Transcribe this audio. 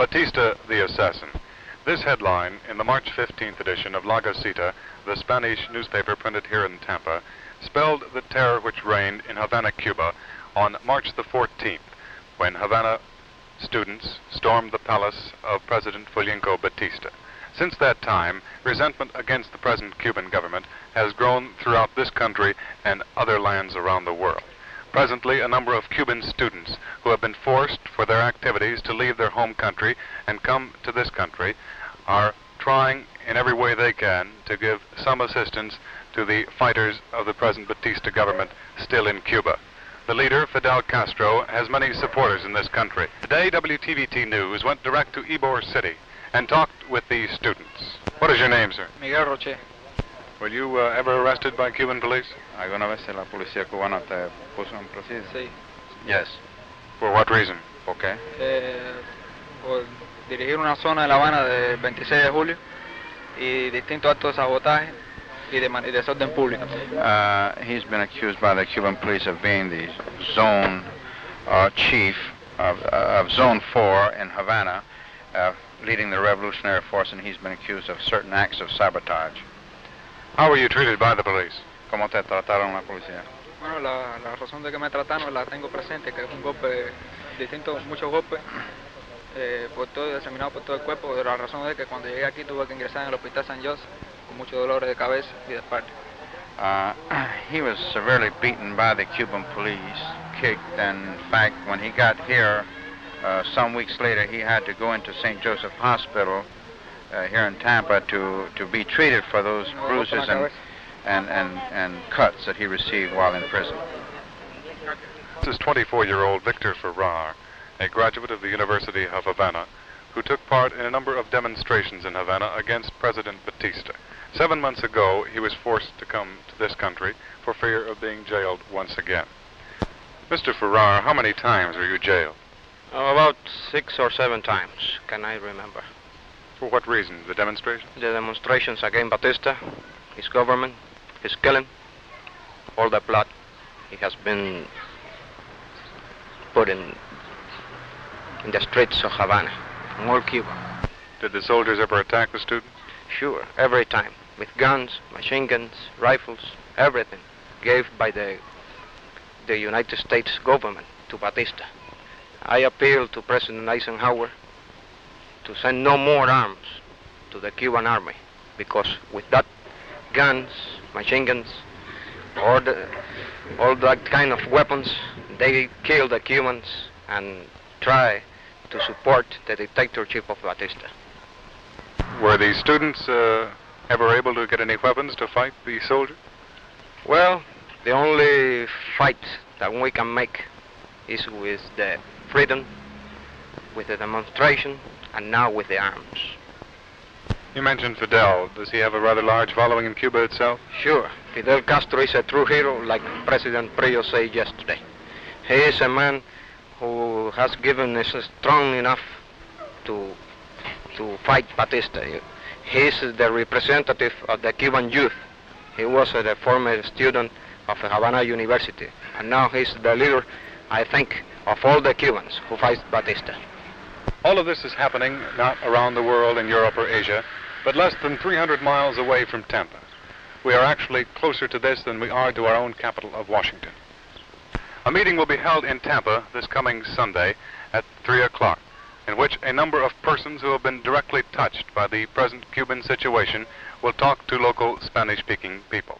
Batista the assassin. This headline in the March 15th edition of La Gaceta, the Spanish newspaper printed here in Tampa, spelled the terror which reigned in Havana, Cuba on March the 14th, when Havana students stormed the palace of President Fulgencio Batista. Since that time, resentment against the present Cuban government has grown throughout this country and other lands around the world. Presently, a number of Cuban students who have been forced for their activities to leave their home country and come to this country are trying in every way they can to give some assistance to the fighters of the present Batista government still in Cuba. The leader, Fidel Castro, has many supporters in this country. Today, WTVT News went direct to Ybor City and talked with these students. What is your name, sir? Miguel Roche. Were you uh, ever arrested by Cuban police? ¿Alguna vez la policía cubana te puso en presidio? Sí. Yes. For what reason? ¿Por qué? Eh, por dirigir una zona de La Habana del 26 de julio y distintos actos de sabotaje y de y desorden público. Uh, he's been accused by the Cuban police of being the zone uh, chief of, uh, of Zone 4 in Havana, uh, leading the revolutionary force, and he's been accused of certain acts of sabotage. How were you treated by the police? ¿Cómo te trataron la policía? Bueno, la, la razón de que me trataron la tengo presente, que es un golpe, distintos, muchos golpes, eh, por todo, diseminado por todo el cuerpo. La razón es que cuando llegué aquí tuve que ingresar en el hospital San José con muchos dolores de cabeza y de espalda. Uh, he was severely beaten by the Cuban police, kicked, and in fact, when he got here, uh, some weeks later, he had to go into St. Joseph Hospital uh, here in Tampa to, to be treated for those Unos golpes en bruises and, and, and, and cuts that he received while in prison. This is 24-year-old Victor Ferrar, a graduate of the University of Havana, who took part in a number of demonstrations in Havana against President Batista. Seven months ago, he was forced to come to this country for fear of being jailed once again. Mr. Ferrar, how many times were you jailed? Oh, about six or seven times, can I remember. For what reason? The demonstration? The demonstrations against Batista, his government, his killing, all the blood he has been put in in the streets of Havana, in all Cuba. Did the soldiers ever attack the students? Sure, every time, with guns, machine guns, rifles, everything, gave by the the United States government to Batista. I appeal to President Eisenhower to send no more arms to the Cuban army because with that guns, machine guns, all the all that kind of weapons, they kill the Cubans and try to support the dictatorship of Batista. Were the students uh, ever able to get any weapons to fight the soldiers? Well, the only fight that we can make is with the freedom, with the demonstration, and now with the arms. You mentioned Fidel. Does he have a rather large following in Cuba itself? Sure, Fidel Castro is a true hero, like President Prío said yesterday. He is a man who has given us strong enough to to fight Batista. He is the representative of the Cuban youth. He was a former student of Havana University, and now he's the leader, I think, of all the Cubans who fight Batista. All of this is happening not around the world in Europe or Asia, but less than 300 miles away from Tampa. We are actually closer to this than we are to our own capital of Washington. A meeting will be held in Tampa this coming Sunday at 3 o'clock, in which a number of persons who have been directly touched by the present Cuban situation will talk to local Spanish-speaking people.